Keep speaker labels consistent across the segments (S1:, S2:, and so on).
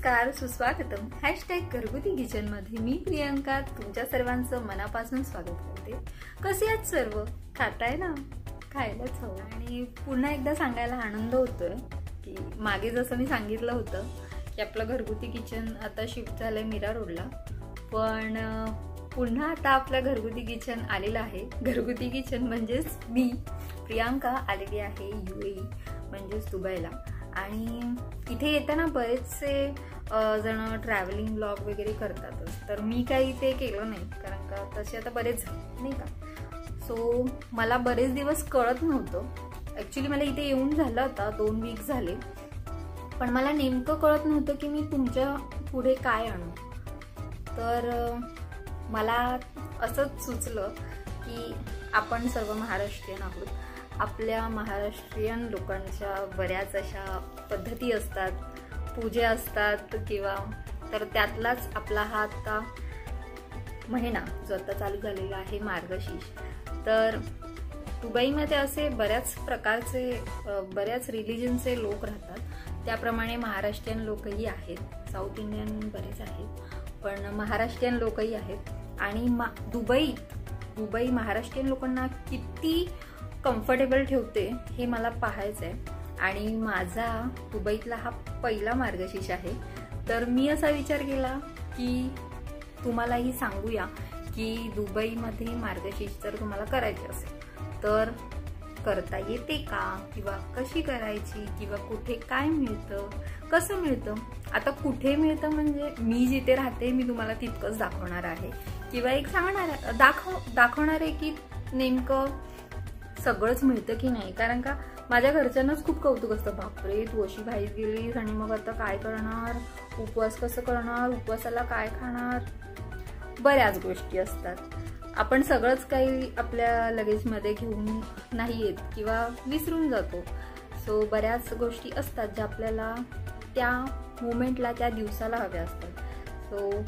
S1: नमस्कार सुस्वागतम. हॅशटॅग घरगुती किचनमध्ये मी प्रियंका तुमच्या सर्वांचं मनापासून स्वागत करते. कसे आहेत सर्व? खाताय ना? खायलाच हवं. आणि पुन्हा एकदा सांगायला आनंद होतोय की मागे जसं मी सांगितलं होतं की आपलं घरगुती किचन आता शिफ्ट झालंय मीरा रोडला. पण पुन्हा आता आपलं घरगुती किचन आलेलं आहे. घरगुती किचन म्हणजेच मी प्रियांका आलेली आहे यू ए म्हणजेच दुबईला. आणि इथे येताना बरेचसे जण ट्रॅव्हलिंग ब्लॉग वगैरे करतातच. तर मी काही ते केलं नाही कारण का तसे आता बरेच नाही का? सो मला बरेच दिवस कळत नव्हतं. ॲक्च्युली मला इथे येऊन झालं आता दोन वीक झाले. पण मला नेमकं कळत नव्हतं की मी तुमच्यापुढे काय आणू. तर मला असंच सुचलं की आपण सर्व महाराष्ट्रीयन आहोत. आपल्या महाराष्ट्रीयन लोकांच्या बऱ्याच अशा पद्धती असतात पूजा असतात किंवा तर त्यातलाच आपला हा आता महिना जो आता चालू झालेला आहे मार्गशीर्ष. तर दुबईमध्ये असे बऱ्याच प्रकारचे बऱ्याच रिलिजनचे लोक राहतात. त्याप्रमाणे महाराष्ट्रीयन लोकही आहेत. साऊथ इंडियन बरेच आहेत. पण महाराष्ट्रीयन लोकही आहेत. आणि मा दुबईत दुबई महाराष्ट्रीयन लोकांना किती कम्फर्टेबल ठेवते हे मला पाहायचं आहे आणि माझा दुबईतला हा पहिला मार्गशीर्ष आहे. तर मी असा विचार केला की तुम्हालाही सांगूया की दुबईमध्ये मार्गशीर्ष जर तुम्हाला करायची असेल तर करता येते का? किंवा कशी करायची? किंवा कुठे काय मिळतं? कसं मिळतं? आता कुठे मिळतं म्हणजे मी जिथे राहते मी तुम्हाला तितकंच दाखवणार आहे. किंवा एक सांगणार दाखव दाखवणार आहे की नेमकं सगळंच मिळतं की नाही? कारण का माझ्या घरच्यांनाच खूप कौतुक असतं. बापरे तू अशी बाहेर गेलीस आणि मग आता काय करणार? उपवास कसं करणार? उपवासाला काय खाणार? बऱ्याच गोष्टी असतात. आपण सगळंच काही आपल्या लगेजमध्ये घेऊन नाही येत किंवा विसरून जातो. सो बऱ्याच गोष्टी असतात ज्या आपल्याला त्या मोमेंटला त्या दिवसाला हव्या असतात. सो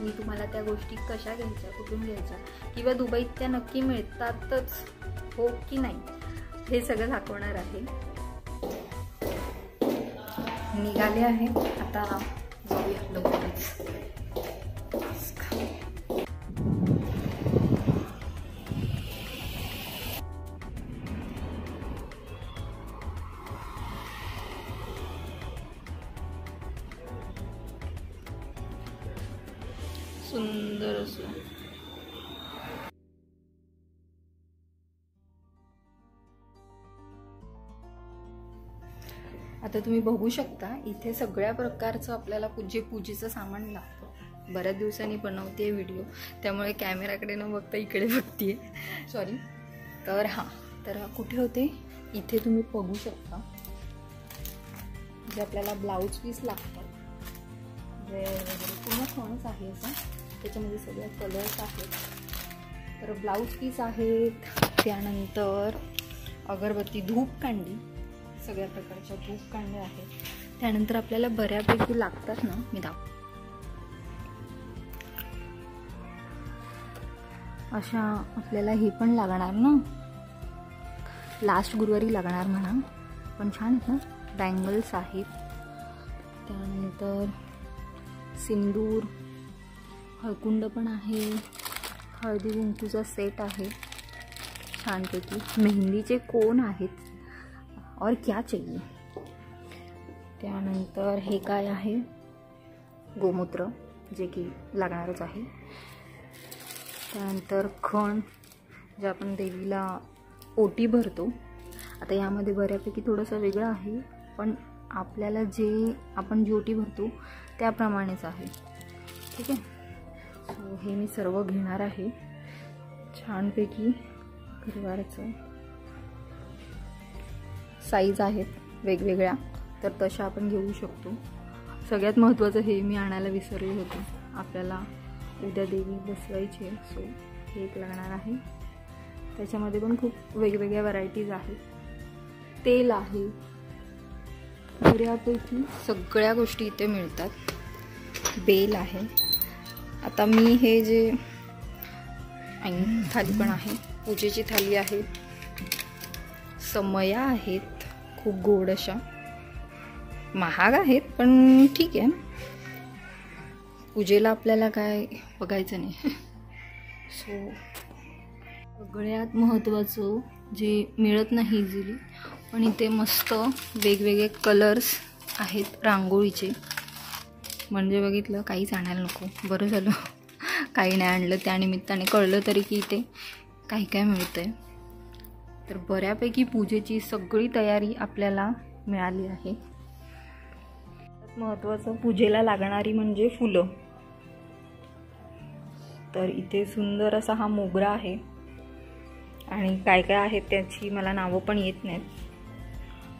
S1: मी तुम्हाला त्या गोष्टी कशा घ्यायच्या कुठून घ्यायच्या? किंवा दुबईत त्या नक्की मिळतातच हो की नाही? हे सगळं दाखवणार आहे. निघाले आहे. आता जाऊया लवकरच आता तुम्ही बघू शकता इथे सगळ्या प्रकारचं आपल्याला पूजे पूजेचं सामान लागतं. बऱ्याच दिवसांनी बनवते व्हिडिओ त्यामुळे कॅमेराकडे न बघता इकडे बघते सॉरी तर हां तर कुठे होते? इथे तुम्ही बघू शकता. जे आपल्याला ब्लाऊज पीस लागतात. जे वगैरे पूर्ण खणच आहे असं त्याच्यामध्ये सगळे कलर्स आहेत. तर ब्लाऊज पीस आहेत. त्यानंतर अगरबत्ती धूप कांडी सगळ्या प्रकारच्या धूप कांड्या आहेत. त्यानंतर आपल्याला बऱ्यापैकी लागतात ना मी दाव अशा आपल्याला हे पण लागणार ना. लास्ट गुरुवारी लागणार म्हणा. पण छान आहेत ना बँगल्स आहेत. त्यानंतर सिंदूर हळकुंड पण आहे. हळदी कुंकूचा सेट आहे. छानपैकी. मेहंदीचे कोण आहेत? और क्या चाहिए? त्यानंतर हे काय आहे? गोमूत्र जे की लागणारच आहे. त्यानंतर खण जे आपण देवीला ओटी भरतो. आता यामध्ये बऱ्यापैकी थोडंसं वेगळं आहे पण आपल्याला जे आपण जी ओटी भरतो त्याप्रमाणेच आहे. ठीक आहे? सो हे मी सर्व घेणार आहे. छानपैकी परिवाराचं साईज आहेत वेगवेगळ्या तर तशा आपण घेऊ शकतो. सगळ्यात महत्त्वाचं हे मी आणायला विसरले होते. आपल्याला उद्या देवी बसवायची आहे सो हे एक लागणार आहे. त्याच्यामध्ये पण खूप वेगवेगळ्या व्हरायटीज आहेत. तेल आहे. बऱ्यापैकी सगळ्या गोष्टी इथे मिळतात. बेल आहे. आता मी हे जे थाली पण आहे पूजेची थाली आहे. समया आहेत. खूप गोड अशा. महाग आहेत पण ठीक आहे. पूजेला आपल्याला काय बघायचं नाही. सो सगळ्यात महत्त्वाचं जे मिळत नाही इझिली पण इथे मस्त वेगवेगळे कलर्स आहेत रांगोळीचे. म्हणजे बघितलं काहीच आणायला नको. बरं झालं. काही नाही आणलं त्यानिमित्ताने कळलं तरी की इथे काही काय मिळतं आहे तर बऱ्यापैकी पूजेची सगळी तयारी आपल्याला मिळाली आहे. महत्त्वाचं पूजेला लागणारी म्हणजे फुलं. तर इथे सुंदर असा हा मोगरा आहे. आणि काय काय आहेत त्याची मला नावं पण येत नाहीत.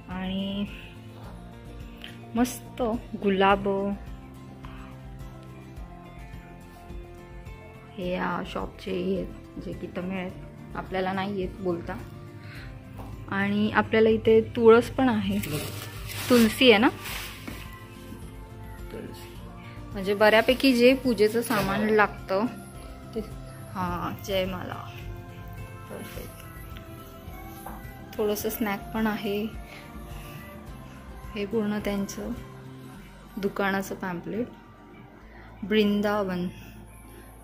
S1: आणि मस्त गुलाब. हे या शॉपचे आहेत जे की तमिळ आहेत. आपल्याला नाही येत बोलता. आणि आपल्याला इथे तुळस पण आहे. तुलसी आहे ना? तुलसी म्हणजे बऱ्यापैकी जे पूजेचं सामान लागतं ते हां जय मला. परफेक्ट थोडंसं स्नॅक पण आहे. हे पूर्ण त्यांचं दुकानाचं पॅम्पलेट वृंदावन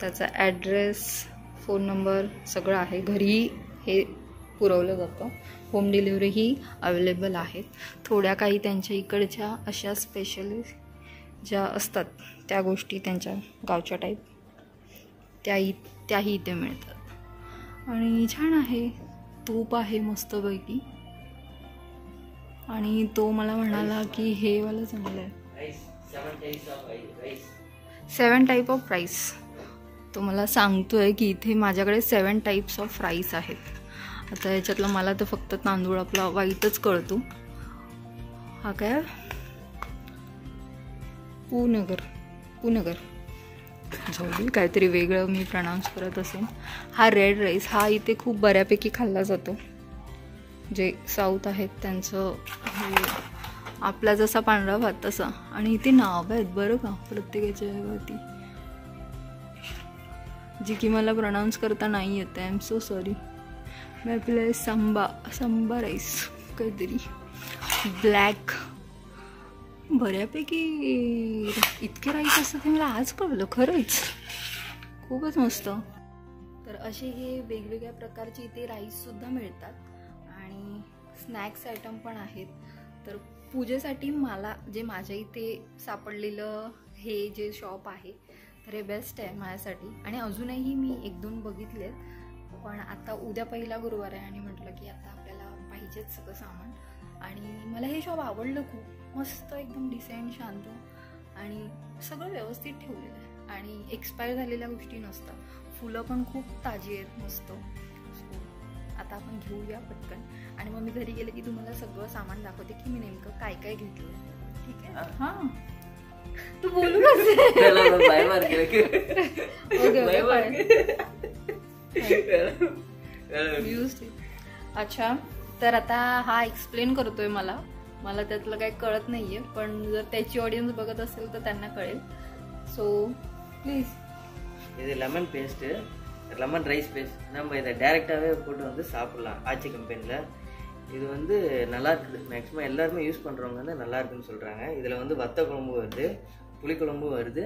S1: त्याचा ॲड्रेस फोन नंबर सगळं आहे. घरी हे पुरवलं जातं. होम डिलिव्हरीही अवेलेबल आहेत. थोड्या काही त्यांच्या इकडच्या अशा स्पेशली ज्या असतात त्या गोष्टी त्यांच्या गावच्या टाईप त्याही त्याही इथे मिळतात. आणि छान आहे. तूप आहे मस्तपैकी. आणि तो मला म्हणाला की हे वाला चांगलं आहे. सेवन टाईप ऑफ राईस तो मला सांगतोय की इथे माझ्याकडे सेवन टाईप्स ऑफ राईस आहेत. आता ह्याच्यातलं मला तर फक्त तांदूळ आपला वाईटच कळतो. हा काय? पूनगर पूनगर. जाऊ काहीतरी वेगळं मी प्रनाऊन्स करत असेल हा रेड राईस हा इथे खूप बऱ्यापैकी खाल्ला जातो. जे साऊथ आहेत त्यांचं हे आपला जसा पांढरा भात तसा. आणि इथे नाव आहेत बरं का प्रत्येकाच्या वरती जी की मला प्रनाऊन्स करता नाही येत आय एम सो सॉरी मी आपल्या सांबा सांबा राईस काहीतरी ब्लॅक बऱ्यापैकी इतके राईस असतात हे मला आज कळलं खरंच. खूपच मस्त. तर असे हे वेगवेगळ्या प्रकारचे इथे राईससुद्धा मिळतात. आणि स्नॅक्स आयटम पण आहेत. तर पूजेसाठी मला जे माझ्या इथे सापडलेलं हे जे शॉप आहे तर हे बेस्ट आहे माझ्यासाठी. आणि अजूनही मी एक दोन बघितलेत. पण आता उद्या पहिला गुरुवार आहे आणि म्हटलं की आता आपल्याला पाहिजेच सगळं सामान. आणि मला हे शॉप आवडलं खूप. मस्त एकदम डिसेंट शांत. आणि सगळं व्यवस्थित ठेवलेलं आहे. आणि एक्सपायर झालेल्या गोष्टी नसतात. फुलं पण खूप ताजी आहेत मस्त. सो आता आपण घेऊया पटकन. आणि मग मी घरी गेले की तुम्हाला सगळं सामान दाखवते की मी नेमकं काय काय घेतलं ठीक आहे? हां. तू बोलू ओके अच्छा तर आता हा एक्सप्लेन करतोय मला मला त्यातलं काही कळत नाहीये पण जर त्याची ऑडियन्स बघत असेल तर त्यांना कळेल सो ப்ளீஸ்
S2: இது lemon paste lemon rice paste நம்ம இதை டைரெக்டாகவே போட்டு வந்து சாப்பிட்லாம் ஆச்சி கம்பெனியில் இது வந்து நல்லா இருக்குது மேக்ஸிமம் எல்லாருமே யூஸ் பண்ணுறவங்க வந்து நல்லா இருக்குன்னு சொல்கிறாங்க இதில் வந்து வத்த குழம்பு வருது புளிக்குழம்பும் வருது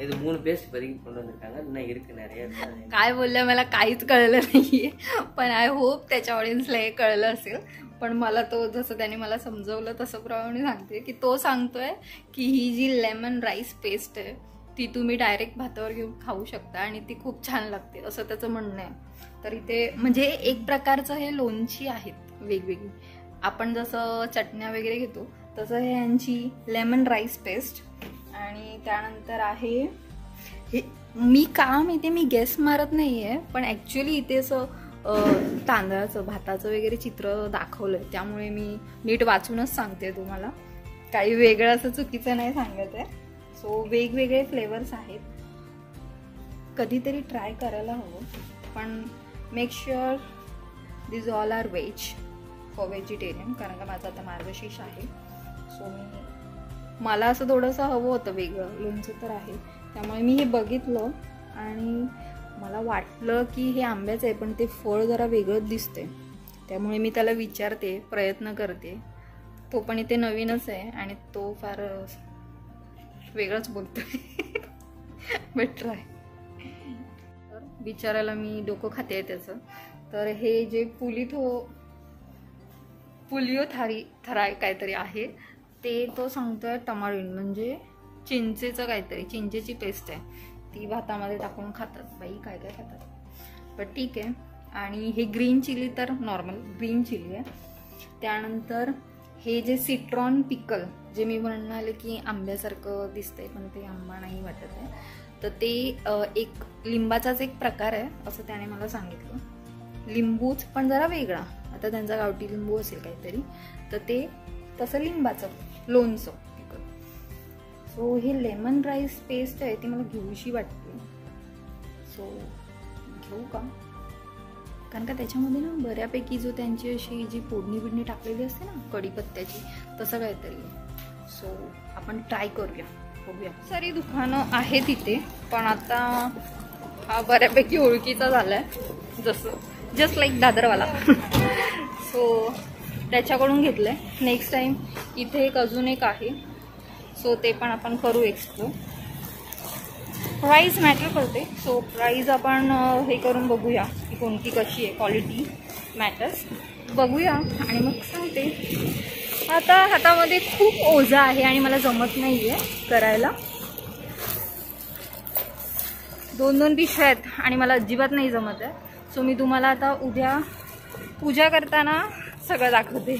S2: இது மூணு பேஸ்ட் இப்போதைக்கு கொண்டு வந்திருக்காங்க இன்னும் இருக்குது நிறைய இருக்கு.
S1: काय बोललं मला काहीच कळलं नाहीये पण आय होप त्याच्या ऑडियन्सला हे कळलं असेल पण मला तो जसं त्याने मला समजवलं तसं प्रमाणे सांगते की तो सांगतोय की ही जी लेमन राईस पेस्ट आहे ती तुम्ही डायरेक्ट भातावर घेऊन खाऊ शकता आणि ती खूप छान लागते असं त्याचं म्हणणं आहे तर इथे म्हणजे एक प्रकारचं हे लोणची आहेत वेगवेगळी आपण जसं चटण्या वगैरे घेतो तसं हे यांची लेमन राईस पेस्ट आणि त्यानंतर आहे हे मी काम इथे मी गेस मारत नाही आहे पण ॲक्च्युली इथे असं तांदळाचं भाताचं वगैरे चित्र दाखवलंय. त्यामुळे मी नीट वाचूनच सांगते तुम्हाला. काही वेगळं असं चुकीचं नाही सांगत आहे. सो वेगवेगळे फ्लेवर्स आहेत. कधीतरी ट्राय करायला हवं. पण make sure these all are veg for vegetarian कारण का माझा आता मार्गशीर्ष आहे. सो मी मला असं थोडंसं हवं होतं वेगळं. लोणचं तर आहे. त्यामुळे मी हे बघितलं आणि मला वाटलं की हे आंब्याचं आहे पण ते फळ जरा वेगळंच दिसते त्यामुळे मी त्याला विचारते प्रयत्न करते. तो पण इथे नवीनच आहे आणि तो फार वेगळाच बोलतोय. बट ट्राय तर विचारायला मी डोकं खाते आहे त्याचं. तर हे जे पुलिथो पुलिओ थारी थराय काहीतरी आहे. ते तो सांगतोय टमारिन म्हणजे चिंचेचं काहीतरी चिंचेची पेस्ट आहे. ती भातामध्ये टाकून खातात. बाई काय काय खातात? पण ठीक आहे. आणि हे ग्रीन चिली तर नॉर्मल ग्रीन चिली आहे. त्यानंतर हे जे सिट्रॉन पिकल जे मी म्हणाले की आंब्यासारखं दिसतंय पण ते आंबा नाही वाटत आहे. तर ते एक लिंबाचाच एक प्रकार आहे असं त्याने मला सांगितलं. लिंबूच पण जरा वेगळा. आता त्यांचा गावठी लिंबू असेल काहीतरी. तर ते तसं लिंबाचं. लोणचं. पिकल सो हे लेमन राईस पेस्ट आहे ती मला घेऊशी वाटते. सो घेऊ का? कारण का त्याच्यामध्ये ना बऱ्यापैकी जो त्यांची अशी जी फोडणी बिडणी टाकलेली असते ना कढीपत्त्याची तसं काहीतरी सो आपण ट्राय करूया. बघूया. सारी दुकानं आहे तिथे पण आता हा बऱ्यापैकी ओळखीचा झालाय जसं जस्ट लाईक दादरवाला. सो त्याच्याकडून घेतलं आहे नेक्स्ट टाईम इथे एक अजून एक आहे. सो ते पण आपण करू एक्सप्लोर प्राईस मॅटर करते. सो प्राईज आपण हे करून बघूया की कोणती कशी आहे. क्वालिटी मॅटर्स बघूया. आणि मग सांगते. आता हातामध्ये खूप ओझा आहे आणि मला जमत नाही आहे करायला. दोन दोन पिशव्या आहेत आणि मला अजिबात नाही जमत आहे. सो मी तुम्हाला आता उद्या पूजा करताना सगळं दाखवते.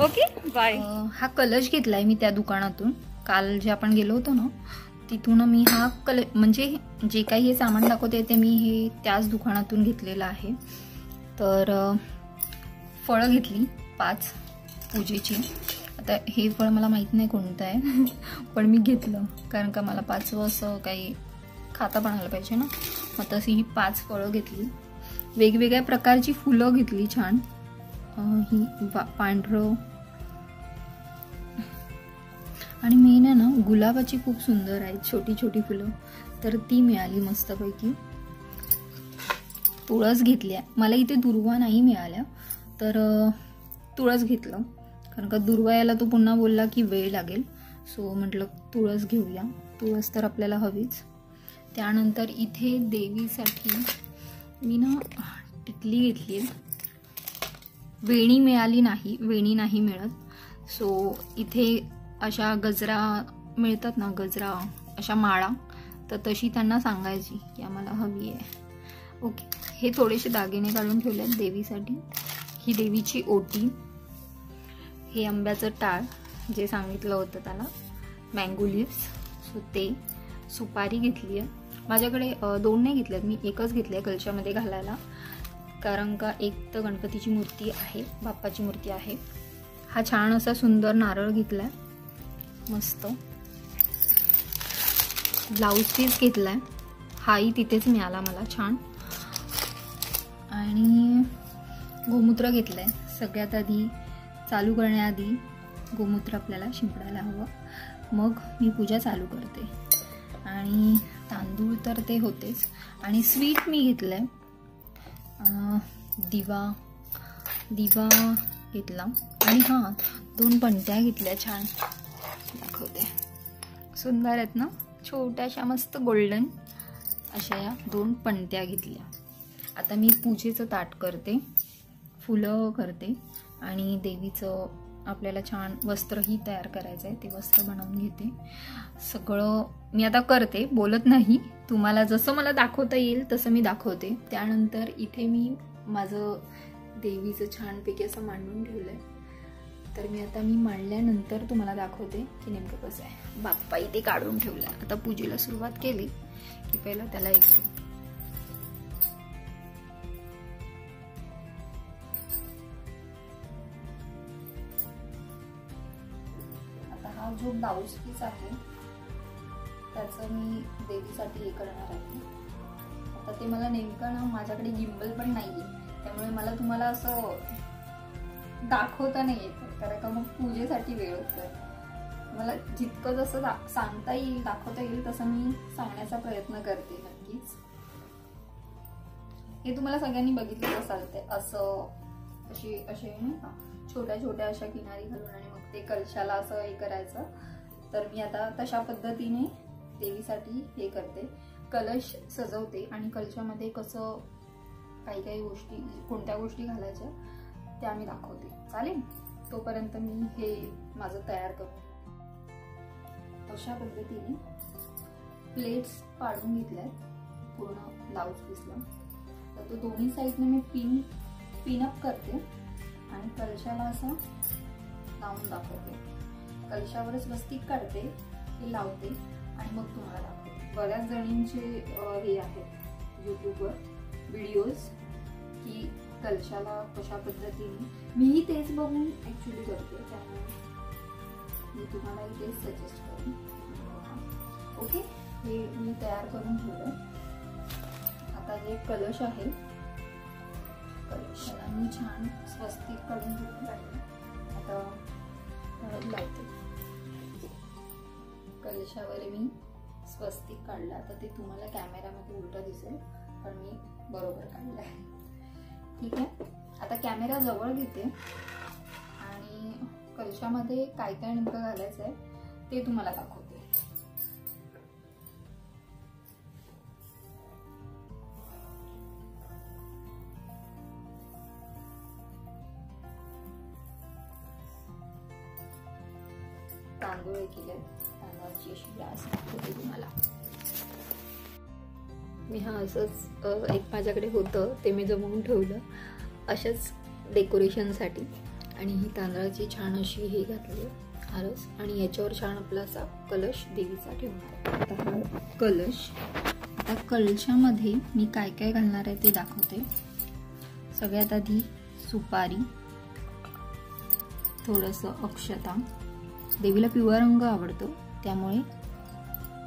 S1: ओके बाय हा कलश घेतलाय मी त्या दुकानातून. काल जे आपण गेलो होतो ना तिथून मी हा कल म्हणजे जे काही हे सामान दाखवते ते मी हे त्याच दुकानातून घेतलेलं आहे. तर फळं घेतली पाच पूजेची. आता हे फळ मला माहीत नाही कोणतं आहे पण मी घेतलं. कारण का मला पाचवं असं काही खाता पण आलं पाहिजे ना. मग तशी ही पाच फळं घेतली. वेगवेगळ्या प्रकारची फुलं घेतली छान. ही वा- पांढरं. आणि मेन आहे ना गुलाबाची खूप सुंदर आहेत छोटी छोटी फुलं. तर ती मिळाली मस्तपैकी. तुळस घेतल्या मला इथे दुर्वा नाही मिळाल्या. तर तुळस घेतलं. कारण का दुर्वा याला तो पुन्हा बोलला की वेळ लागेल. सो म्हटलं तुळस घेऊया. तुळस तर आपल्याला हवीच. त्यानंतर इथे देवीसाठी मी ना टिकली घेतली आहे. वेणी मिळाली नाही वेणी नाही मिळत. सो इथे अशा गजरा मिळतात ना गजरा अशा माळा तर तशी त्यांना सांगायची की आम्हाला हवी आहे. ओके हे थोडेसे दागिने काढून ठेवले आहेत देवीसाठी. ही देवीची ओटी हे आंब्याचं टाळ जे सांगितलं होतं त्याला मँगोलियस सो ते सुपारी घेतली आहे. माझ्याकडे दोन नाही घेतल्यात मी एकच घेतली आहे कलशामध्ये घालायला. कारण का एक तर गणपतीची मूर्ती आहे बाप्पाची मूर्ती आहे. हा छान असा सुंदर नारळ घेतलाय. मस्त. ब्लाऊज पीस घेतलाय. हाही तिथेच मिळाला मला छान. आणि गोमूत्र घेतलंय. सगळ्यात आधी चालू करण्याआधी गोमूत्र आपल्याला शिंपडायला हवं. मग मी पूजा चालू करते. आणि तांदूळ तर ते होतेच. आणि स्वीट मी घेतलंय. आहे दिवा दिवा घेतला. आणि हां दोन पणत्या घेतल्या छान. दाखवते. सुंदर आहेत ना? छोट्याशा मस्त गोल्डन अशा या दोन पणत्या घेतल्या. आता मी पूजेचं ताट करते. फुलं करते. आणि देवीचं आपल्याला छान वस्त्रही तयार करायचं आहे ते वस्त्र बनवून घेते. सगळं मी आता करते बोलत नाही. तुम्हाला जसं मला दाखवता येईल तसं मी दाखवते. त्यानंतर इथे मी माझं देवीचं छानपैकी असं मांडून ठेवलं आहे तर मी आता मी मांडल्यानंतर तुम्हाला दाखवते की नेमकं कसं आहे. बाप्पा इथे काढून ठेवलं. आहे आता पूजेला सुरुवात केली की पहिलं त्याला एक आता जो ब्लाऊज पीस आहे त्याचं मी देवीसाठी हे करणार आहे. आता ते मला नेमकं ना माझ्याकडे गिम्बल पण नाही आहे त्यामुळे मला तुम्हाला असं दाखवता नाही येत. कारण का मग पूजेसाठी वेळ होतोय. मला जितकं जसं सांगता येईल दाखवता येईल तसं मी सांगण्याचा प्रयत्न करते नक्कीच. हे तुम्हाला सगळ्यांनी बघितलं असाल ते. असं अशी असे छोट्या छोट्या अशा किनारी घालून आणि ते कलशाला असं हे करायचं. तर मी आता तशा पद्धतीने देवीसाठी हे करते. कलश सजवते आणि कलशामध्ये कसं काही काही गोष्टी कोणत्या गोष्टी घालायच्या त्या मी दाखवते. चालेल? तोपर्यंत मी हे माझं तयार करते. अशा पद्धतीने प्लेट्स पाडून घेतल्या पूर्ण ब्लाऊज पीसला तर तो दोन्ही साईडने मी पिन पिनअप करते. आणि कलशाला असं लावून दाखवते. कलशावरच वस्तिक काढते हे लावते आणि मग तुम्हाला दाखवते. बऱ्याच जणींचे हे आहेत यूट्यूबवर व्हिडिओज की कलशाला कशा पद्धतीने. मीही तेच बघून ॲक्च्युली करते त्यामुळे मी तुम्हालाही तेच सजेस्ट करेन. ओके? हे मी तयार करून ठेवलं. आता जे कलश आहे. कलशाला मी छान स्वस्तिक काढून घेतलं आता हळद लावते. कलशावर मी स्वस्तिक काढला. आता ते तुम्हाला कॅमेरामध्ये उलट दिसेल पण मी बरोबर काढलं आहे. ठीक आहे? आता कॅमेरा जवळ घेते. आणि कलशामध्ये काय काय नेमकं घालायचं आहे ते तुम्हाला दाखवते. तांदूळ केले तांदळाची अशी ग्लास होती तुम्हाला. मी हा असंच एक माझ्याकडे होतं ते मी जमवून ठेवलं. अशाच डेकोरेशनसाठी आणि ही तांदळाची छान अशी हे घातली आरस. आणि याच्यावर छान आपला असा कलश देवीचा ठेवणार आता हा कलश. आता कलशामध्ये मी काय काय घालणार आहे ते दाखवते. सगळ्यात आधी सुपारी. थोडंसं अक्षता. देवीला पिवळा रंग आवडतो त्यामुळे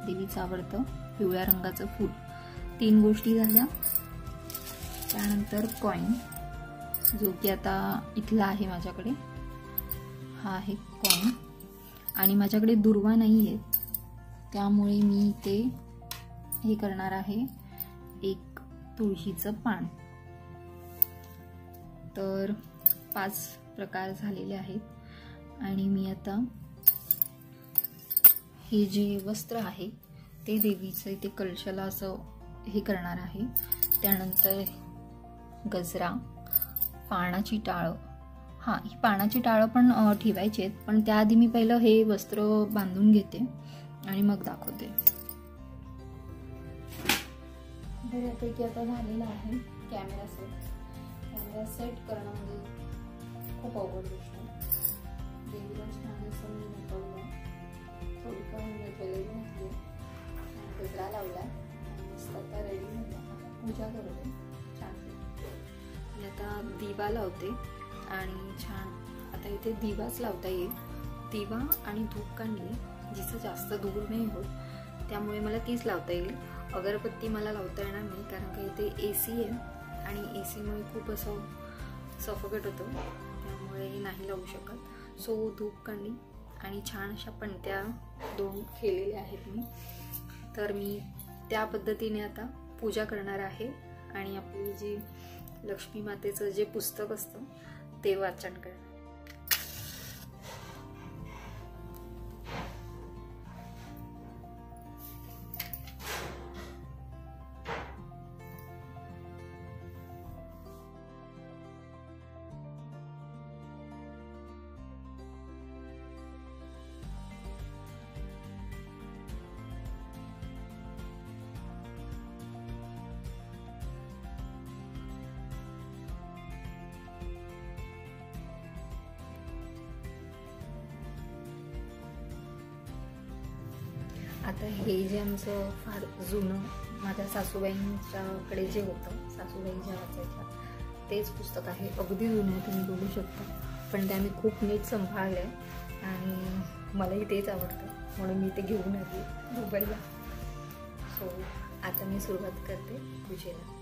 S1: देवीचं आवडतं पिवळ्या रंगाचं फूल. तीन गोष्टी झाल्या. त्यानंतर कॉईन जो की आता इथला आहे माझ्याकडे. हा आहे कॉईन आणि माझ्याकडे दुर्वा नाही आहे त्यामुळे मी ते हे करणार आहे एक तुळशीचं पान. तर पाच प्रकार झालेले आहेत. आणि मी आता हे जे वस्त्र आहे ते देवीचं इथे कलशाला असं हे करणार आहे. त्यानंतर गजरा पानाची टाळं. हां ही पानाची टाळं पण ठेवायची आहेत पण त्याआधी मी पहिलं हे वस्त्र बांधून घेते आणि मग दाखवते. बऱ्यापैकी आता झालेलं आहे कॅमेरा सेट. कॅमेरा सेट करणं म्हणजे खूप अवघड गोष्ट. देवीला छान असं मी नटवलं थोडी घातली गजरा लावला मस्त आता रेडी पूजा करते छान मी आता दिवा लावते आणि छान आता इथे दिवाच लावता येईल. दिवा आणि धूप काढली जिचं जास्त धूर नाही होत त्यामुळे मला तीच लावता येईल. अगरबत्ती मला लावता येणार नाही कारण का इथे ए सी आहे आणि ए सीमुळे खूप असं सफोकेट होतं त्यामुळे नाही लावू शकत. सो धूप काढली आणि छान अशा पणत्या दोन केलेल्या आहेत मी. तर मी त्या पद्धतीने आता पूजा करणार आहे आणि आपली जी लक्ष्मी मातेचं जे पुस्तक असतं ते वाचन करणार आता हे जे आमचं फार जुनं माझ्या सासूबाईंच्याकडे जे होतं सासूबाई ज्या वाचायच्या तेच पुस्तक आहे. अगदी जुनं आहे तुम्ही बघू शकता. पण ते आम्ही खूप नीट सांभाळलं आहे आणि मलाही तेच आवडतं. म्हणून मी ते घेऊन आली दुबईला. सो आता मी सुरुवात करते पूजेला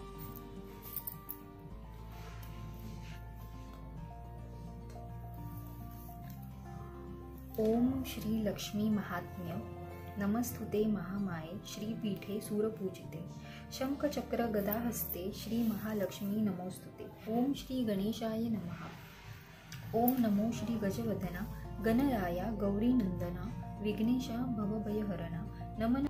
S1: ओम श्री लक्ष्मी महात्म्य. नमस्तुते महामाये श्रीपीठे सूरपूजिते। शंखचक्र गदाहस्ते श्री महालक्ष्मी नमोस्तुते। ओम श्री गणेशाय नमः। ओम नमो श्री गजवदना। गणराया गौरीनंदना विघ्नेशा भवभयहरणा नमन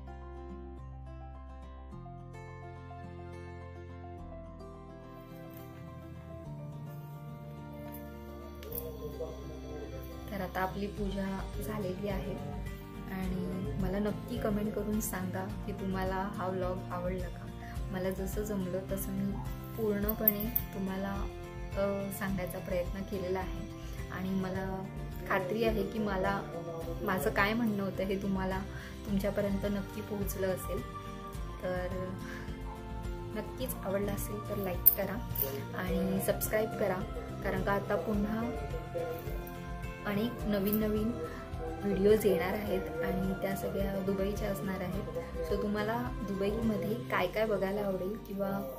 S1: तर आता आपली पूजा झालेली आहे. आणि मला नक्की कमेंट करून सांगा की तुम्हाला हा व्लॉग आवडला का? मला जसं जमलं तसं मी पूर्णपणे तुम्हाला सांगायचा प्रयत्न केलेला आहे. आणि मला खात्री आहे की मला माझं काय म्हणणं होतं हे तुम्हाला तुमच्यापर्यंत नक्की पोहोचलं असेल. तर नक्कीच आवडलं असेल तर लाईक करा आणि सबस्क्राईब करा. कारण का आता पुन्हा अनेक नवीन नवीन व्हिडिओज येणार आहेत आणि त्या सगळ्या दुबईच्या असणार आहेत. सो तुम्हाला दुबईमध्ये काय काय बघायला आवडेल किंवा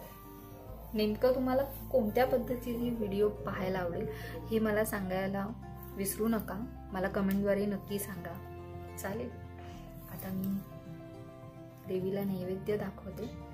S1: नेमकं तुम्हाला कोणत्या पद्धतीचे व्हिडिओ पाहायला आवडेल हे मला सांगायला विसरू नका. मला कमेंटद्वारे नक्की सांगा. चालेल? आता मी देवीला नैवेद्य दाखवते.